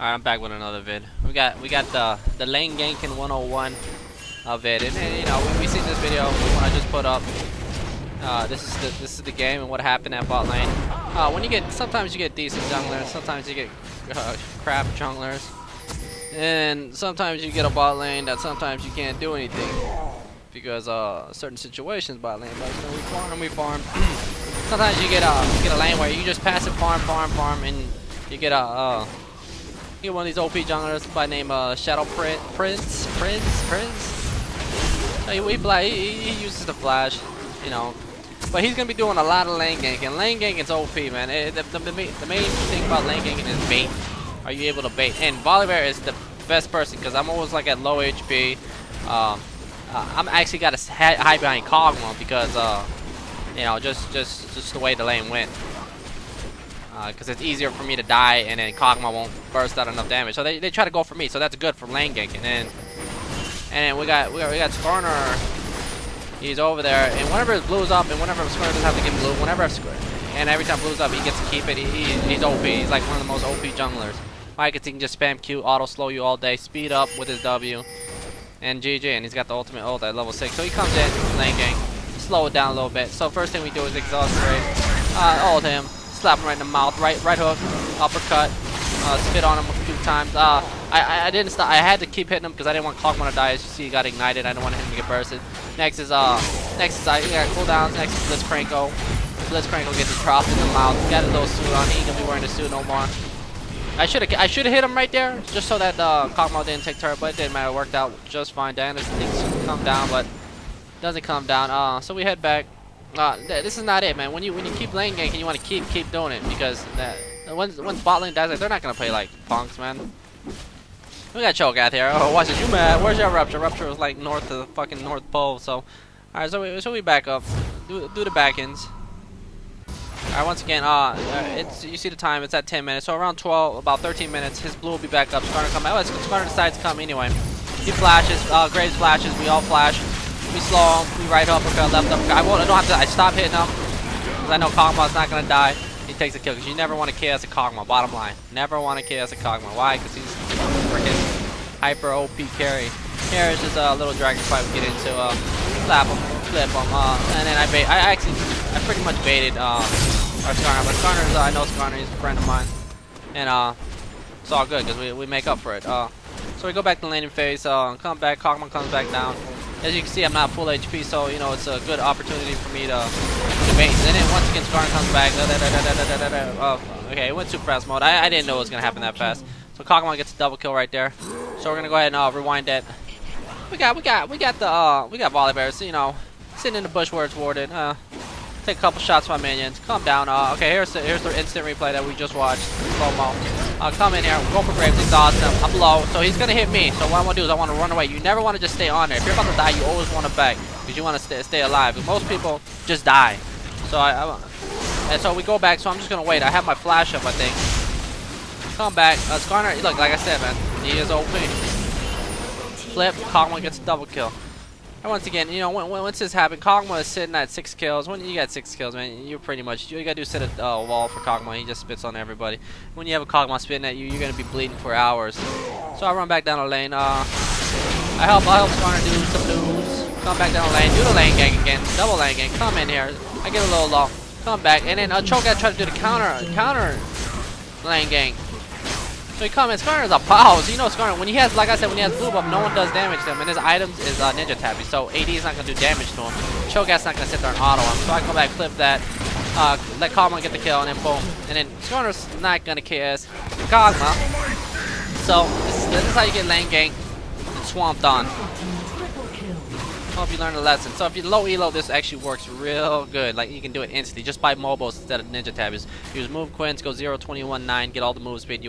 Alright, I'm back with another vid. We got we got the the lane ganking 101 of it, and, and you know we, we seen this video when I just put up. Uh, this is the this is the game and what happened at bot lane. Uh, when you get sometimes you get decent junglers, sometimes you get uh, crap junglers, and sometimes you get a bot lane that sometimes you can't do anything because uh certain situations bot lane. But you know we farm and we farm. sometimes you get a you get a lane where you just passive farm farm farm and you get a uh, one of these OP junglers by name uh, Shadow Prince, Prince, Prince, Prince. He, he, he, he uses the flash, you know, but he's gonna be doing a lot of lane ganking. And lane ganking is OP, man. It, the, the, the, the, main thing about lane ganking is bait. Are you able to bait? And Volibear is the best person because I'm always like at low HP. Um, uh, I'm actually got to hide behind Kog'Maw because uh, you know, just just just the way the lane went because uh, it's easier for me to die and then Kog'Maw won't burst out enough damage. So they, they try to go for me, so that's good for lane ganking. And then, and then we got we got, we got Skarner. He's over there, and whenever it blues up, and whenever Skarner doesn't have to get blue, whenever and every time blues up, he gets to keep it. He, he, he's OP. He's like one of the most OP junglers. Because he can just spam Q, auto slow you all day, speed up with his W, and GG. And he's got the ultimate ult at level six. So he comes in lane gank, slow it down a little bit. So first thing we do is exhaust rate, uh, ult him slap him right in the mouth, right right hook, uppercut, uh, spit on him a few times. Uh, I, I didn't stop. I had to keep hitting him because I didn't want Kog'Maw to die. As you see, he got ignited. I didn't want him to get bursted. Next is uh, next is I uh, got cooldowns. Next is Blitzcranko. Blitzcranko gets his in the mouth. Got a little suit on. He ain't gonna be wearing the suit no more. I should have I should have hit him right there just so that uh, Kog'Maw didn't take turret, but it didn't matter. It worked out just fine. Diana's things come down, but doesn't come down. Uh, so we head back. Uh, th this is not it, man. When you when you keep lane and you want to keep keep doing it because that once once bot lane dies, like, they're not gonna play like punks, man. We got choke out here. Oh, watch this. You mad? Where's your rupture? Rupture was like north of the fucking North Pole. So, all right. So we so we back up. Do do the back ends. All right. Once again, uh, it's you see the time. It's at 10 minutes. So around 12, about 13 minutes, his blue will be back up. Skarner come. Oh, Skarner decides to come anyway. He flashes. Uh, Graves flashes. We all flash. We slow him. We right uppercut, left uppercut. I won't. I don't have to. I stop hitting him because I know Kog'Maw's not gonna die. He takes a kill because you never want to KS a Kog'Maw. Bottom line, never want to KS a Kog'Maw. Why? Because he's freaking hyper OP carry. Here is just a little dragon fight we get into. Uh, slap him, flip him, uh, and then I bait. I actually, I pretty much baited uh, our Skarner, but Skarner's. Uh, I know Skarner. He's a friend of mine, and uh, it's all good because we we make up for it. Uh, so we go back to landing phase. Uh, come back. Kog'Maw comes back down. As you can see, I'm not full HP, so you know it's a good opportunity for me to debate. And then once again, Skarner comes back. Da, da, da, oh, okay, it went super fast mode. I, I didn't know it was gonna happen that fast. So Kog'Maw gets a double kill right there. So we're gonna go ahead and uh, rewind that. We got, we got, we got the, uh, we got Volibears. You know, sitting in the bush where it's warded. Uh, take a couple shots my minions. Calm down. Uh, okay, here's the here's the instant replay that we just watched. Slow mo. Uh, come in here. Go for Graves. Exhaust him. I'm low. So he's gonna hit me. So what I want to do is I want to run away. You never want to just stay on there. If you're about to die, you always want to back because you want to stay stay alive. But most people just die. So I, I and so we go back. So I'm just gonna wait. I have my flash up. I think. Come back. Uh, Skarner. Look, like I said, man, he is OP. Flip. Kog'Maw gets a double kill. And once again, you know, when, when, once this happened, Kog'Maw is sitting at six kills. When you got six kills, man, you're pretty much, you gotta do set a uh, wall for Kog'Maw. He just spits on everybody. When you have a Kog'Maw spitting at you, you're gonna be bleeding for hours. So I run back down the lane. Uh, I help, I help Skarner do some moves. Come back down the lane, do the lane gank again, double lane gank. Come in here. I get a little low. Come back, and then uh, Cho'Gath try to do the counter, counter lane gank. So he comes, Skarner's a pause. You know Skarner, when he has, like I said, when he has blue buff, no one does damage to him. And his items is uh, Ninja Tabi, so AD is not going to do damage to him. Cho'Gath's not going to sit there and auto him. So I go back, flip that, uh, let Kog'Maw get the kill, and then boom. And then Skarner's not going to KS Kog'Maw. So this is, this is how you get lane gang swamped on. Hope you learned a lesson. So if you low elo, this actually works real good. Like you can do it instantly just by mobiles instead of ninja tabs. Use move quints, go 0 21 9, get all the move speed you